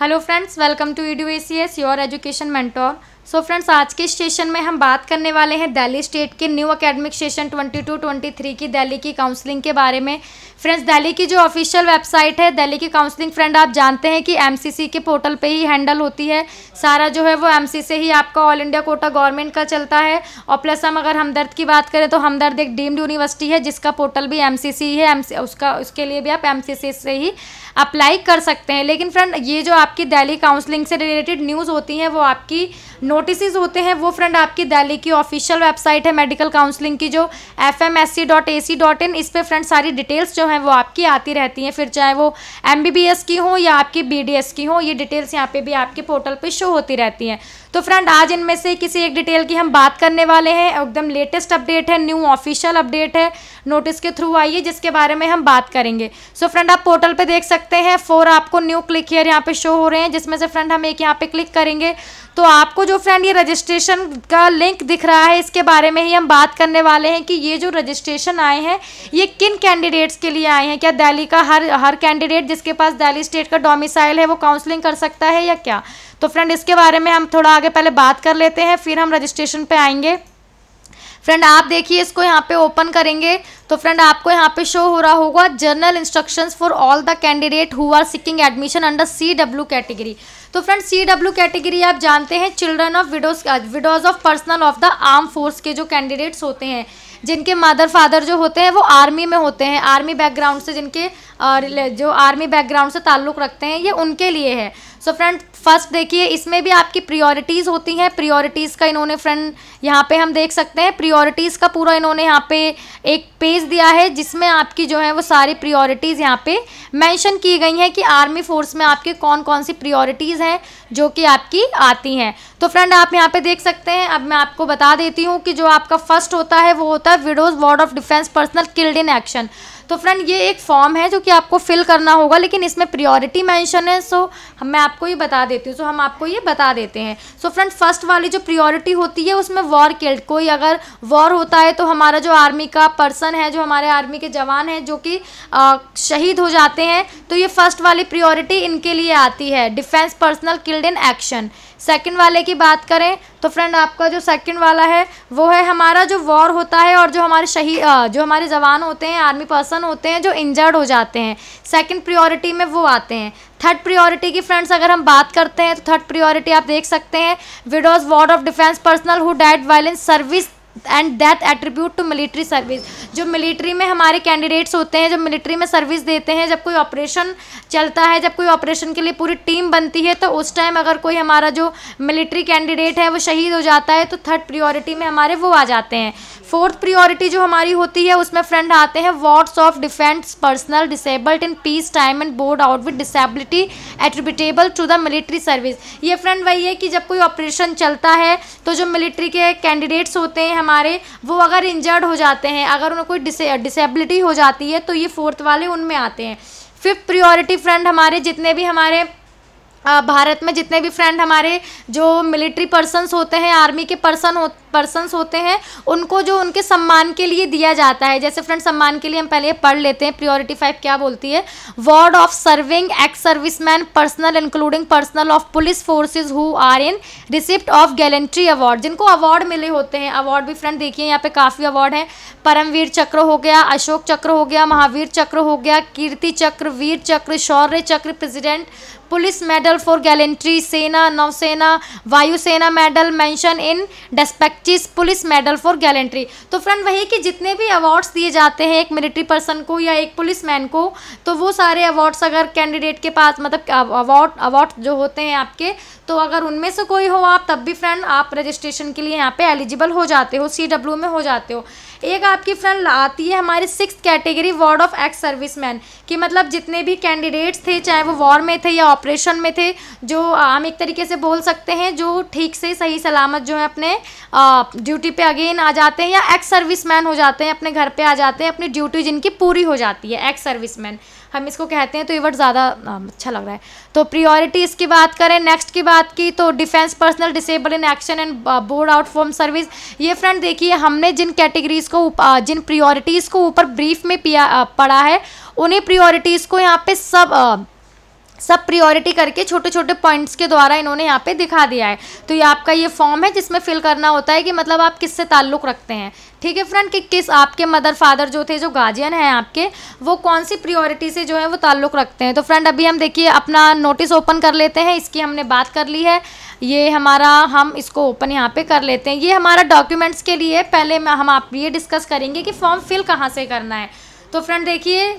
Hello friends, welcome to EduACS, your education mentor. So friends आज के session में हम बात करने वाले हैं दिल्ली स्टेट के न्यू अकेडमिक सेशन 22 23 की दिल्ली की काउंसलिंग के बारे में। फ्रेंड्स दिल्ली की जो ऑफिशियल वेबसाइट है, दिल्ली की काउंसलिंग फ्रेंड आप जानते हैं कि एमसीसी के पोर्टल पे ही हैंडल होती है। सारा जो है वो एमसी से ही आपका ऑल इंडिया कोटा गवर्नमेंट का चलता है। और प्लस हम अगर हमदर्द की बात करें तो हमदर्द एक डीम्ड यूनिवर्सिटी है, जिसका पोर्टल भी एम ही एम उसका, उसके लिए भी आप एमसीसी से ही अप्लाई कर सकते हैं। लेकिन फ्रेंड ये जो आपकी दिल्ली काउंसलिंग से रिलेटेड न्यूज़ होती हैं, वो आपकी नोटिस होते हैं, वो फ्रेंड आपकी दिल्ली की ऑफिशियल वेबसाइट है मेडिकल काउंसलिंग की, जो F M S C dot A C dot in इस पर फ्रेंड सारी डिटेल्स जो हैं, वो आपकी आती रहती हैं। फिर चाहे वो एम बी बी एस की हो या आपकी बी डी एस की हो, ये डिटेल्स यहाँ पे भी आपके पोर्टल पे शो होती रहती हैं। तो फ्रेंड, आज इनमें से किसी एक डिटेल की हम बात करने वाले हैं। एकदम लेटेस्ट अपडेट है, न्यू ऑफिशियल अपडेट है, नोटिस के थ्रू आई है, जिसके बारे में हम बात करेंगे। सो so फ्रेंड आप पोर्टल पे देख सकते हैं फोर आपको न्यू क्लिक हेयर यहाँ पे शो हो रहे हैं, जिसमें से फ्रेंड हम एक यहाँ पे क्लिक करेंगे। तो आपको जो फ्रेंड ये रजिस्ट्रेशन का लिंक दिख रहा है, इसके बारे में ही हम बात करने वाले हैं कि ये जो रजिस्ट्रेशन आए हैं, ये किन कैंडिडेट्स के लिए आए हैं? क्या दिल्ली का हर हर कैंडिडेट जिसके पास दिल्ली स्टेट का डोमिसाइल है, वो काउंसलिंग कर सकता है या क्या? तो फ्रेंड, इसके बारे में हम थोड़ा आगे पहले बात कर लेते हैं, फिर हम रजिस्ट्रेशन पे आएँगे। फ्रेंड, आप देखिए, इसको यहाँ पे ओपन करेंगे। तो फ्रेंड, आपको यहाँ पे शो हो रहा होगा general instructions for all the candidate who are seeking admission under C W category तो फ्रेंड सी डब्ल्यू कैटेगरी आप जानते हैं children of widows widows of personnel of the arm force के जो कैंडिडेट्स होते हैं, जिनके मदर फादर जो होते हैं, वो आर्मी में होते हैं आर्मी बैकग्राउंड से जिनके जो आर्मी बैकग्राउंड से ताल्लुक़ रखते हैं, ये उनके लिए है। सो फ्रेंड फ़र्स्ट देखिए, इसमें भी आपकी प्रियोरिटीज़ होती हैं। प्रियोरिटीज़ का इन्होंने फ्रेंड यहाँ पे हम देख सकते हैं प्रियोरिटीज़ का पूरा इन्होंने यहाँ पे एक पेज दिया है, जिसमें आपकी जो है वो सारी प्रियोरिटीज़ यहाँ पे मेंशन की गई हैं कि आर्मी फोर्स में आपके कौन कौन सी प्रियोरिटीज़ हैं, जो कि आपकी आती हैं। तो फ्रेंड आप यहाँ पे देख सकते हैं, अब मैं आपको बता देती हूँ कि जो आपका फ़र्स्ट होता है, वो होता है widows ward of defence personnel killed in action तो फ्रेंड, ये एक फॉर्म है जो कि आपको फिल करना होगा, लेकिन इसमें प्रियोरिटी मैंशन है सो मैं आपको ये बता देती हूँ सो हम आपको ये बता देते हैं। सो फ्रेंड फ़र्स्ट वाली जो प्रियोरिटी होती है, उसमें वॉर किल्ड कोई अगर वॉर होता है तो हमारा जो आर्मी का पर्सन है, जो हमारे आर्मी के जवान हैं, जो कि शहीद हो जाते हैं तो ये फ़र्स्ट वाली प्रियोरिटी इनके लिए आती है defence personnel killed in action second वाले की बात करें तो फ्रेंड आपका जो सेकंड वाला है, वो है हमारा जो वॉर होता है और जो हमारे शहीद जो हमारे जवान होते हैं आर्मी पर्सन होते हैं, जो इंजर्ड हो जाते हैं। सेकंड प्रायोरिटी में वो आते हैं। थर्ड प्रायोरिटी की फ्रेंड्स अगर हम बात करते हैं तो थर्ड प्रायोरिटी आप देख सकते हैं। Widows ward of defence personnel who died violence service and death attribute to military service जो मिलिट्री में हमारे कैंडिडेट्स होते हैं जो मिलिट्री में सर्विस देते हैं, जब कोई ऑपरेशन चलता है, जब कोई ऑपरेशन के लिए पूरी टीम बनती है तो उस टाइम अगर कोई हमारा जो मिलिट्री कैंडिडेट है, वो शहीद हो जाता है तो थर्ड प्रियोरिटी में हमारे वो आ जाते हैं। फोर्थ प्रियोरिटी जो हमारी होती है, उसमें फ्रेंड आते हैं wards of defence personnel disabled in peace time and board out with disability attributable to the military service ये फ्रेंड वही है कि जब कोई ऑपरेशन चलता है तो जो मिलिट्री के कैंडिडेट्स होते हैं हमारे, वो अगर इंजर्ड हो जाते हैं, अगर उन्हें कोई डिसेबिलिटी हो जाती है तो ये फोर्थ वाले उनमें आते हैं। फिफ्थ प्रियोरिटी फ्रेंड हमारे, जितने भी हमारे भारत में जितने भी फ्रेंड हमारे, जो मिलिट्री पर्सनस होते हैं आर्मी के पर्सन हो पर्सनस होते हैं, उनको जो उनके सम्मान के लिए दिया जाता है, जैसे फ्रेंड सम्मान के लिए हम पहले पढ़ लेते हैं प्रियोरिटी फाइव क्या बोलती है? Ward of serving ex service man personnel including personnel of police forces who are in receipt of gallantry award जिनको अवार्ड मिले होते हैं अवार्ड भी फ्रेंड देखिए, यहाँ पे काफ़ी अवार्ड हैं। परमवीर चक्र हो गया, अशोक चक्र हो गया, महावीर चक्र हो गया, कीर्ति चक्र, Vir Chakra, Shaurya Chakra president police medal for gallantry Sena, Nausena, Vayusena medal mention in despatches police medal for gallantry. तो फ्रेंड, वही कि जितने भी अवार्ड्स दिए जाते हैं, एक मिलिट्री पर्सन को या एक पुलिस मैन को तो वो सारे अवार्ड्स अगर कैंडिडेट के पास मतलब अवार्ड अवार्ड जो होते हैं आपके तो अगर उनमें से कोई हो आप, तब भी फ्रेंड आप रजिस्ट्रेशन के लिए यहाँ पे एलिजिबल हो जाते हो सी डब्ल्यू में हो जाते हो। एक आपकी फ्रेंड आती है हमारी six category ward of ex servicemen कि मतलब जितने भी कैंडिडेट्स थे, चाहे वो वॉर में थे या ऑपरेशन में थे, जो हम एक तरीके से बोल सकते हैं, जो ठीक से सही सलामत जो है अपने ड्यूटी पे अगेन आ जाते हैं या एक्स सर्विसमैन हो जाते हैं, अपने घर पे आ जाते हैं, अपनी ड्यूटी जिनकी पूरी हो जाती है एक्स सर्विसमैन हम इसको कहते हैं तो ये ज़्यादा अच्छा लग रहा है। तो प्रियोरिटी इसकी बात करें नेक्स्ट की बात की तो defence personnel disable in action and board out form service ये फ्रेंड देखिए, हमने जिन कैटेगरीज को जिन प्रियोरिटीज़ को ऊपर ब्रीफ में पिया पढ़ा है, उन्हीं प्रियोरिटीज़ को यहाँ पे सब सब प्रियोरिटी करके छोटे छोटे पॉइंट्स के द्वारा इन्होंने यहाँ पे दिखा दिया है। तो ये आपका ये फॉर्म है जिसमें फिल करना होता है कि मतलब आप किससे ताल्लुक़ रखते हैं। ठीक है फ्रेंड कि किस आपके मदर फादर जो थे, जो गार्जियन हैं आपके, वो कौन सी प्रियोरिटी से जो है वो ताल्लुक़ रखते हैं? तो फ्रेंड अभी हम देखिए अपना नोटिस ओपन कर लेते हैं, इसकी हमने बात कर ली है। ये हमारा, हम इसको ओपन यहाँ पे कर लेते हैं। ये हमारा डॉक्यूमेंट्स के लिए पहले हम आप ये डिस्कस करेंगे कि फॉर्म फिल कहाँ से करना है। तो फ्रेंड देखिए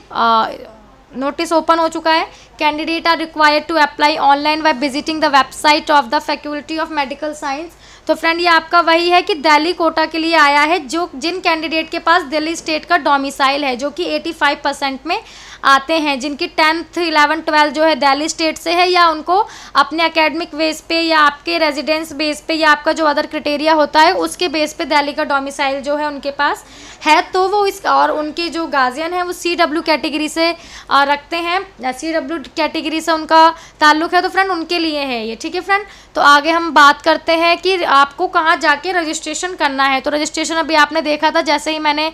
नोटिस ओपन हो चुका है। Candidate are required to apply online by visiting the website of the faculty of medical science तो फ्रेंड ये आपका वही है कि दिल्ली कोटा के लिए आया है, जो जिन कैंडिडेट के पास दिल्ली स्टेट का डोमिसाइल है, जो कि 85 परसेंट में आते हैं, जिनकी टेंथ इलेवन ट्वेल्थ जो है दिल्ली स्टेट से है या उनको अपने अकेडमिक बेस पे या आपके रेजिडेंस बेस पे या आपका जो अदर क्रिटेरिया होता है, उसके बेस पे दिल्ली का डोमिसाइल जो है उनके पास है तो वो इस और उनके जो गार्जियन हैं वो सी डब्ल्यू कैटेगरी से रखते हैं। सी डब्ल्यू कैटेगरी से उनका ताल्लुक है तो फ्रेंड उनके लिए है ये, ठीक है फ्रेंड तो आगे हम बात करते हैं कि आपको कहाँ जाके रजिस्ट्रेशन करना है? तो रजिस्ट्रेशन अभी आपने देखा था, जैसे ही मैंने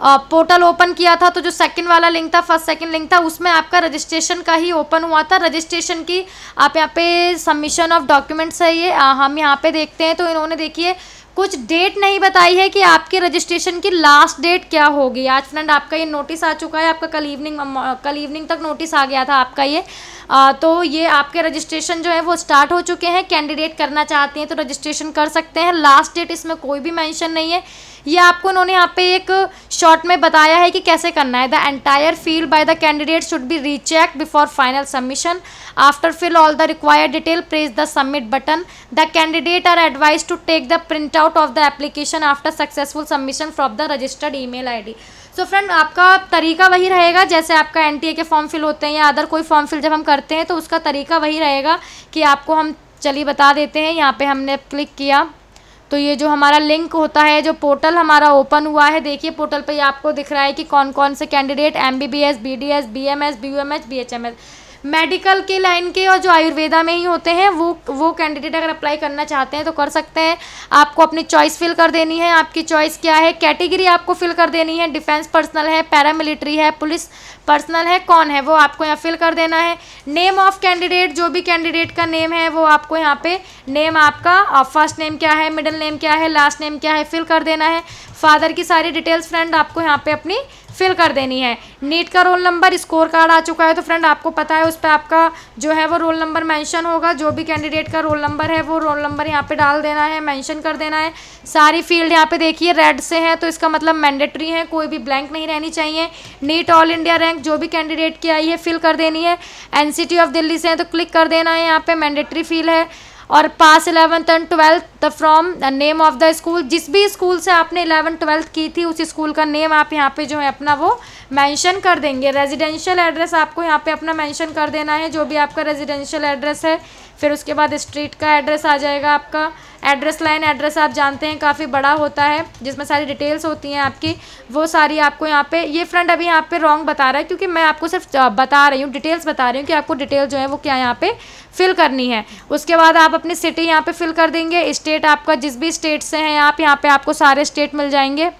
पोर्टल ओपन किया था तो जो सेकंड वाला लिंक था फ़र्स्ट सेकंड लिंक था उसमें आपका रजिस्ट्रेशन का ही ओपन हुआ था। रजिस्ट्रेशन की आप यहाँ पे सबमिशन ऑफ़ डॉक्यूमेंट्स है ये। हम यहाँ पे देखते हैं तो इन्होंने देखिए कुछ डेट नहीं बताई है कि आपके रजिस्ट्रेशन की लास्ट डेट क्या होगी। आज फ्रेंड आपका ये नोटिस आ चुका है आपका कल इवनिंग कल इवनिंग तक नोटिस आ गया था आपका ये। आ, तो ये आपके रजिस्ट्रेशन जो है वो स्टार्ट हो चुके हैं। कैंडिडेट करना चाहते हैं तो रजिस्ट्रेशन कर सकते हैं। लास्ट डेट इसमें कोई भी मेंशन नहीं है। ये आपको उन्होंने यहाँ पे एक शॉर्ट में बताया है कि कैसे करना है। The entire field by the candidate should be recheck before final submission after fill all the required detail press the submit button the candidate are advise to take the print out of the application after successful submission from the registered email I D so friend आपका तरीका वही रहेगा, जैसे आपका NTA के form fill होते हैं या अदर कोई फॉर्म फिल जब हम करते हैं तो उसका तरीका वही रहेगा कि आपको हम चलिए बता देते हैं। यहाँ पे हमने क्लिक किया। तो ये जो हमारा लिंक होता है, जो पोर्टल हमारा ओपन हुआ है, देखिए पोर्टल पे आपको दिख रहा है कि कौन कौन से candidate M B B S B D S B M S B U M H B H M S medical के लाइन के और जो आयुर्वेदा में ही होते हैं, वो वो कैंडिडेट अगर अप्लाई करना चाहते हैं तो कर सकते हैं। आपको अपनी चॉइस फिल कर देनी है। आपकी चॉइस क्या है? कैटेगरी आपको फिल कर देनी है। डिफेंस पर्सनल है पैरामिलिट्री है पुलिस पर्सनल है, कौन है? वो आपको यहाँ फिल कर देना है। नेम ऑफ़ कैंडिडेट जो भी कैंडिडेट का नेम है, वो आपको यहाँ पे नेम आपका फ़र्स्ट नेम क्या है मिडिल नेम क्या है लास्ट नेम क्या है फिल कर देना है। फादर की सारी डिटेल्स फ्रेंड आपको यहाँ पे अपनी फिल कर देनी है। नीट का रोल नंबर, स्कोर कार्ड आ चुका है तो फ्रेंड आपको पता है उस पर आपका जो है वो रोल नंबर मेंशन होगा। जो भी कैंडिडेट का रोल नंबर है, वो रोल नंबर यहाँ पे डाल देना है, मेंशन कर देना है। सारी फ़ील्ड यहाँ पे देखिए, रेड से है तो इसका मतलब मैंडेटरी है, कोई भी ब्लैंक नहीं रहनी चाहिए। नीट ऑल इंडिया रैंक जो भी कैंडिडेट की आई है, फिल कर देनी है। एनसीटी ऑफ़ दिल्ली से है तो क्लिक कर देना है यहाँ पे, मैंडेटरी फील है। और pass eleventh and twelfth the from, the name of the school, जिस भी स्कूल से आपने इलेवन, ट्वेल्थ की थी, उस स्कूल का नेम आप यहाँ पे जो है अपना वो मेंशन कर देंगे। रेजिडेंशियल एड्रेस आपको यहाँ पे अपना मेंशन कर देना है, जो भी आपका रेजिडेंशियल एड्रेस है। फिर उसके बाद स्ट्रीट का एड्रेस आ जाएगा आपका। एड्रेस लाइन एड्रेस आप जानते हैं, काफ़ी बड़ा होता है, जिसमें सारी डिटेल्स होती हैं आपकी। वो सारी आपको यहाँ पे, ये फ्रेंड अभी यहाँ पे रॉन्ग बता रहा है, क्योंकि मैं आपको सिर्फ़ बता रही हूँ डिटेल्स बता रही हूँ कि आपको डिटेल जो है वो क्या यहाँ पे फिल करनी है। उसके बाद आप अपनी सिटी यहाँ पे फिल कर देंगे स्टेट आपका जिस भी स्टेट से हैं आप यहाँ पे आपको सारे स्टेट मिल जाएँगे।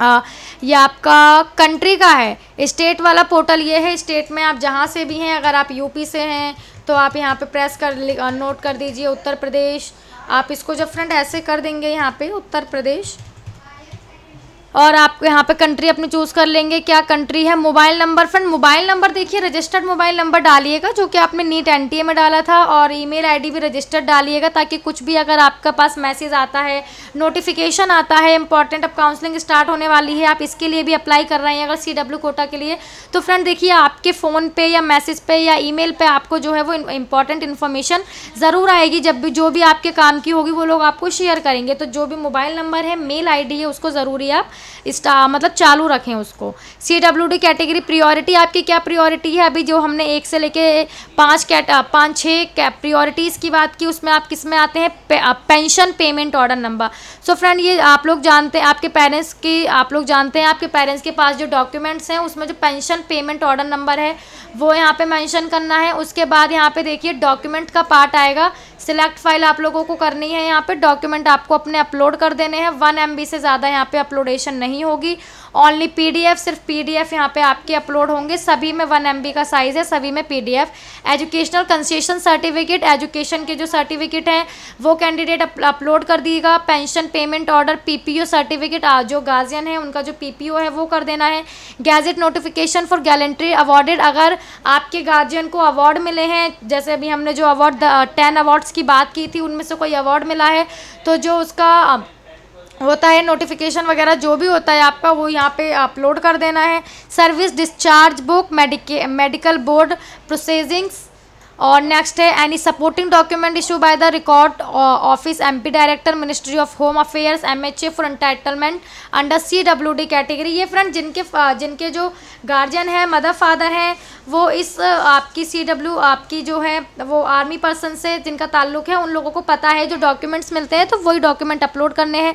आ, ये आपका कंट्री का है। स्टेट वाला पोर्टल ये है स्टेट में आप जहाँ से भी हैं अगर आप यूपी से हैं तो आप यहाँ पे प्रेस कर नोट कर दीजिए उत्तर प्रदेश। आप इसको जब फ्रेंड ऐसे कर देंगे यहाँ पे उत्तर प्रदेश। और आप यहाँ पे कंट्री अपनी चूज़ कर लेंगे क्या कंट्री है mobile number friend mobile number देखिए रजिस्टर्ड मोबाइल नंबर डालिएगा, जो कि आपने नीट एनटीए में डाला था, और ईमेल आईडी भी रजिस्टर्ड डालिएगा, ताकि कुछ भी अगर आपका पास मैसेज आता है नोटिफिकेशन आता है इंपॉर्टेंट अब काउंसलिंग स्टार्ट होने वाली है, आप इसके लिए भी अप्लाई कर रहे हैं अगर सीडब्ल्यू कोटा के लिए। तो फ्रेंड देखिए, आपके फ़ोन पे या मैसेज पे या ई पे आपको जो है वो इंपॉर्टेंट इन्फॉर्मेशन ज़रूर आएगी, जब भी, जो भी आपके काम की होगी, वो लोग आपको शेयर करेंगे। तो जो भी मोबाइल नंबर है मेल आईडी है, उसको ज़रूरी आप स्टा मतलब चालू रखें उसको। C W D category priority आपकी क्या प्रियोरिटी है? अभी जो हमने एक से लेके पाँच कैट पाँच छः प्रियोरिटीज़ की बात की, उसमें आप किसमें आते हैं? Pension payment order number so friend ये आप लोग जानते हैं, आपके पेरेंट्स की, आप लोग जानते हैं, आपके पेरेंट्स के पास जो डॉक्यूमेंट्स हैं, उसमें जो पेंशन पेमेंट ऑर्डर नंबर है, वो यहाँ पे मेंशन करना है। उसके बाद यहाँ पे देखिए डॉक्यूमेंट का पार्ट आएगा। सिलेक्ट फ़ाइल आप लोगों को करनी है। यहाँ पे डॉक्यूमेंट आपको अपने अपलोड कर देने हैं। वन एमबी से ज़्यादा यहाँ पे अपलोडेशन नहीं होगी। ओनली पीडीएफ सिर्फ़ पीडीएफ यहाँ पे आपके अपलोड होंगे। सभी में वन एम का साइज़ है, सभी में PDF educational concession certificate education के जो सर्टिफिकेट हैं, वो कैंडिडेट अपलोड कर दिएगा pension payment order PPO certificate जो गार्जियन है, उनका जो पीपीओ है, वो कर देना है। Gazette notification for gallantry awarded अगर आपके गार्जियन को अवार्ड मिले हैं, जैसे अभी हमने जो अवार्ड टेन अवार्ड्स की बात की थी, उनमें से कोई अवार्ड मिला है तो जो उसका होता है नोटिफिकेशन वगैरह जो भी होता है आपका, वो यहाँ पे अपलोड कर देना है। सर्विस डिस्चार्ज बुक मेडिके मेडिकल बोर्ड प्रोसेसिंग्स और नेक्स्ट है any supporting document issue by the record office MP director ministry of home affairs MHA for entitlement under C W D category ये फ्रेंड जिनके जिनके जो गार्जियन है mother father हैं, वो इस आपकी सी डब्ल्यू आपकी जो है, वो आर्मी पर्सन से जिनका ताल्लुक है, उन लोगों को पता है जो डॉक्यूमेंट्स मिलते हैं तो वही डॉक्यूमेंट अपलोड करने हैं।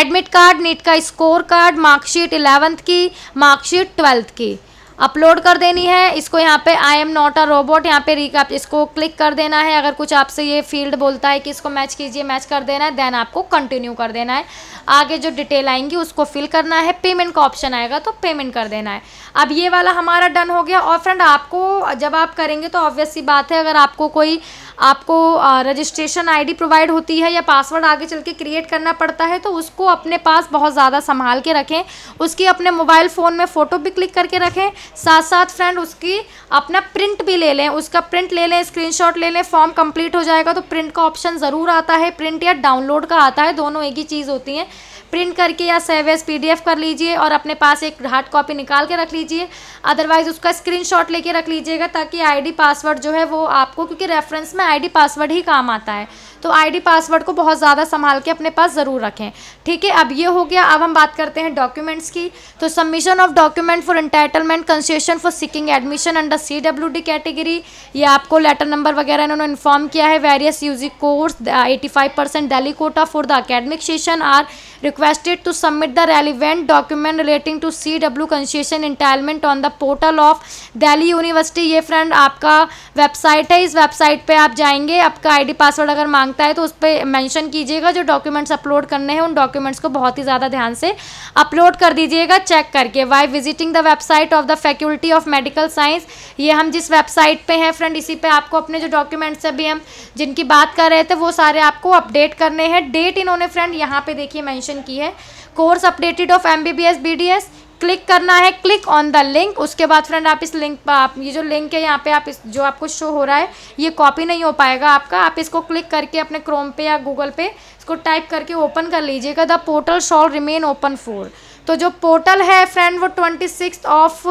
एडमिट कार्ड नीट का स्कोर कार्ड मार्कशीट इलेवंथ की मार्कशीट ट्वेल्थ की। अपलोड कर देनी है। इसको यहाँ पे I am not a robot यहाँ पे रिकैप इसको क्लिक कर देना है। अगर कुछ आपसे ये फ़ील्ड बोलता है कि इसको मैच कीजिए मैच कर देना है देन आपको कंटिन्यू कर देना है। आगे जो डिटेल आएँगी, उसको फिल करना है। पेमेंट का ऑप्शन आएगा तो पेमेंट कर देना है। अब ये वाला हमारा डन हो गया। और फ्रेंड आपको जब आप करेंगे तो ऑब्वियस सी बात है, अगर आपको कोई आपको रजिस्ट्रेशन आईडी प्रोवाइड होती है या पासवर्ड आगे चल के क्रिएट करना पड़ता है तो उसको अपने पास बहुत ज़्यादा संभाल के रखें। उसकी अपने मोबाइल फ़ोन में फ़ोटो भी क्लिक करके रखें। साथ साथ फ्रेंड उसकी अपना प्रिंट भी ले लें। उसका प्रिंट ले लें स्क्रीनशॉट ले लें फॉर्म कंप्लीट हो जाएगा तो प्रिंट का ऑप्शन ज़रूर आता है। प्रिंट या डाउनलोड का आता है, दोनों एक ही चीज़ होती हैं। प्रिंट करके या सेव एज पीडीएफ कर लीजिए और अपने पास एक हार्ड कॉपी निकाल के रख लीजिए। अदरवाइज़ उसका स्क्रीनशॉट लेके रख लीजिएगा ताकि आईडी पासवर्ड जो है वो आपको, क्योंकि रेफरेंस में आईडी पासवर्ड ही काम आता है। तो आईडी पासवर्ड को बहुत ज़्यादा संभाल के अपने पास ज़रूर रखें। ठीक है, अब ये हो गया, अब हम बात करते हैं डॉक्यूमेंट्स की। तो submission of document for entitlement concession for seeking admission under C W D category ये आपको लेटर नंबर वगैरह इन्होंने इन्फॉर्म किया है। Various UG course eighty five percent Delhi quota for the academic session are requested to submit the relevant document relating to C W concession entitlement on the portal of Delhi university ये friend आपका website है, इस website पे आप जाएँगे, आपका ID password अगर मांग माँगता है तो उस पर मैंशन कीजिएगा जो डॉक्यूमेंट्स अपलोड करने हैं, उन डॉक्यूमेंट्स को बहुत ही ज़्यादा ध्यान से अपलोड कर दीजिएगा चेक करके। By visiting the website of the faculty of medical science ये हम जिस वेबसाइट पे हैं फ्रेंड इसी पे आपको अपने जो डॉक्यूमेंट्स अभी हम जिनकी बात कर रहे थे, वो सारे आपको अपडेट करने हैं। डेट इन्होंने फ्रेंड यहाँ पर देखिए मैंशन की है। Course updated of M B B S B D S click करना है क्लिक ऑन द लिंक उसके बाद फ्रेंड आप इस लिंक पर, आप, ये जो लिंक है यहाँ पे आप इस, जो आपको शो हो रहा है, ये कॉपी नहीं हो पाएगा आपका। आप इसको क्लिक करके अपने क्रोम पे या गूगल पे इसको टाइप करके ओपन कर लीजिएगा। The portal shall remain open for तो जो पोर्टल है फ्रेंड वो ट्वेंटी ऑफ़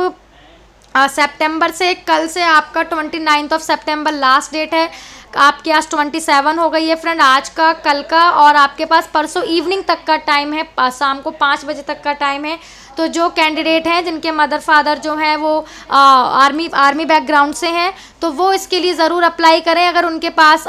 सेप्टेम्बर से, कल से आपका twenty ninth of September last date है। आपके पास ट्वेंटी सेवन हो गई है फ्रेंड आज का, कल का, और आपके पास परसों इवनिंग तक का टाइम है, शाम को पाँच बजे तक का टाइम है। तो जो कैंडिडेट हैं जिनके मदर फादर जो हैं वो आ, आर्मी आर्मी बैकग्राउंड से हैं तो वो इसके लिए ज़रूर अप्लाई करें। अगर उनके पास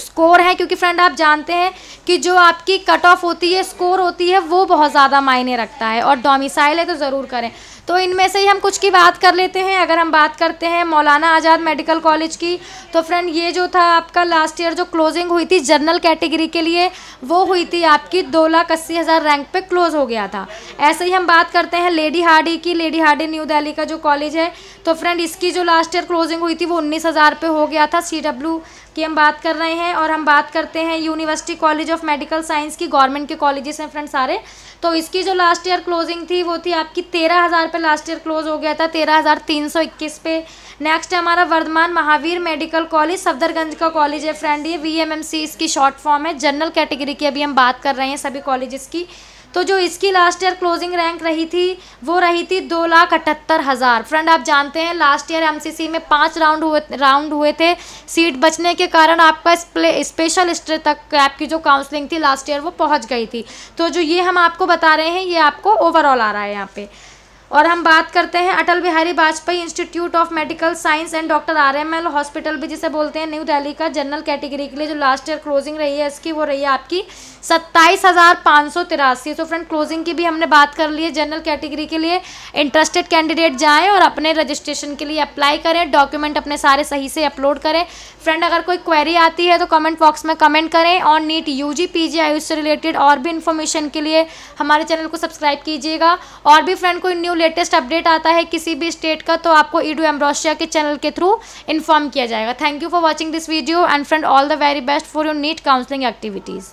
स्कोर है क्योंकि फ्रेंड आप जानते हैं कि जो आपकी कट ऑफ़ होती है स्कोर होती है वो बहुत ज़्यादा मायने रखता है और डोमिसाइल है तो ज़रूर करें। तो इनमें से ही हम कुछ की बात कर लेते हैं। अगर हम बात करते हैं मौलाना आज़ाद मेडिकल कॉलेज की तो फ्रेंड, ये जो था आपका लास्ट ईयर जो क्लोजिंग हुई थी जनरल कैटेगरी के लिए, वो हुई थी आपकी दो लाख अस्सी हज़ार रैंक पे क्लोज हो गया था। ऐसे ही हम बात करते हैं लेडी हार्डी की, लेडी हार्डी न्यू दिल्ली का जो कॉलेज है। तो फ्रेंड, इसकी जो लास्ट ईयर क्लोजिंग हुई थी वो उन्नीस हज़ार पे हो गया था सी डब्ल्यू की हम बात कर रहे हैं और हम बात करते हैं university college of medical science की गवर्नमेंट के कॉलेजेस हैं फ्रेंड सारे। तो इसकी जो लास्ट ईयर क्लोजिंग थी, वो थी आपकी तेरह हज़ार पे लास्ट ईयर क्लोज हो गया था, तेरह हज़ार तीन सौ इक्कीस पे। नेक्स्ट है हमारा वर्धमान महावीर मेडिकल कॉलेज सफदरगंज का कॉलेज है फ्रेंड ये। वी एम एम सी इसकी शॉर्ट फॉर्म है। जनरल कैटेगरी की अभी हम बात कर रहे हैं सभी कॉलेजेस की। तो जो इसकी लास्ट ईयर क्लोजिंग रैंक रही थी, वो रही थी दो लाख अठहत्तर हज़ार। फ्रेंड आप जानते हैं लास्ट ईयर एमसीसी में पाँच राउंड हुए राउंड हुए थे। सीट बचने के कारण आपका स्पेशल स्टे तक आपकी जो काउंसलिंग थी लास्ट ईयर वो पहुँच गई थी। तो जो ये हम आपको बता रहे हैं, ये आपको ओवरऑल आ रहा है यहाँ पे। और हम बात करते हैं Atal Bihari Vajpayee institute of medical science and doctor R M L hospital भी, जिसे बोलते हैं न्यू दिल्ली का जनरल कैटेगरी के लिए, जो लास्ट ईयर क्लोजिंग रही है, इसकी वो रही है आपकी सत्ताईस हज़ार पाँच सौ तिरासी। सो फ्रेंड क्लोजिंग की भी हमने बात कर ली है जनरल कैटेगरी के लिए। इंटरेस्टेड कैंडिडेट जाएँ और अपने रजिस्ट्रेशन के लिए अप्लाई करें डॉक्यूमेंट अपने सारे सही से अपलोड करें। फ्रेंड अगर कोई क्वेरी आती है तो कमेंट बॉक्स में कमेंट करें। और NEET U G P G AYUSH से रिलेटेड और भी इन्फॉर्मेशन के लिए हमारे चैनल को सब्सक्राइब कीजिएगा। और भी फ्रेंड कोई न्यू लेटेस्ट अपडेट आता है किसी भी स्टेट का तो आपको ईडू एम्ब्रोशिया के चैनल के थ्रू इन्फॉर्म किया जाएगा। Thank you for watching this video and friend all the very best for your NEET counselling activities